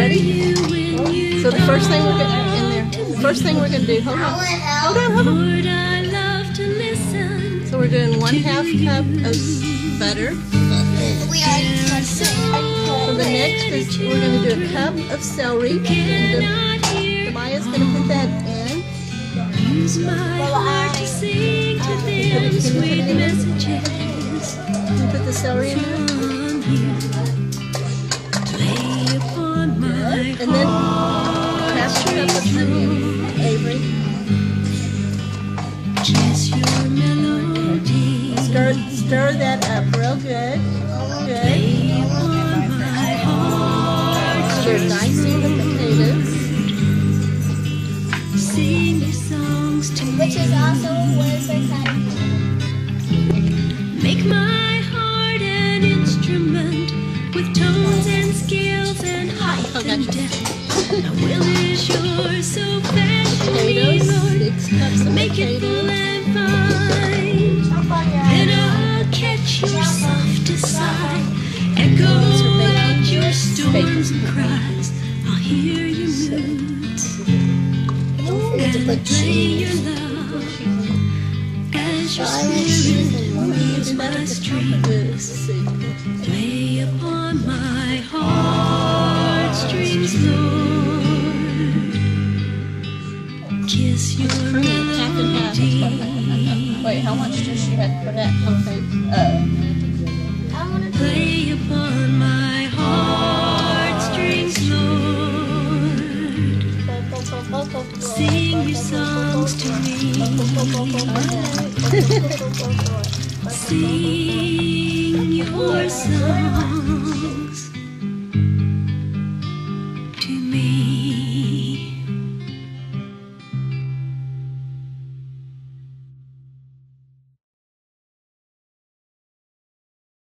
So the first thing we're gonna in there. The first thing we're gonna do. Hold on. Hold on. Hold on. So we're doing one half cup of butter. So the next is we're gonna do a cup of celery. And. Maya's gonna put that in. Use my heart to sing to them sweet messages put the celery in there. And then a cup of onion, Avery. Kiss your melody. Stir, stir that up real good. Good. Play upon my heart. Stir nicely the potatoes. Sing your songs to Which is also a word for cutting. Make my heart an instrument with tones and scales Oh, gotcha. depth. Will is yours, so fashion Potatoes, Lord. six cups of Make it full and fine. Then I'll catch your softest sigh. Echo at your storms and cries. I'll hear your moods and play your love as your spirit weaves my strings. Kiss your Half and half. Wait, how much does she have for that? Okay. Uh, I want to Play upon my heartstrings, Lord. Sing your songs to me. Sing your song.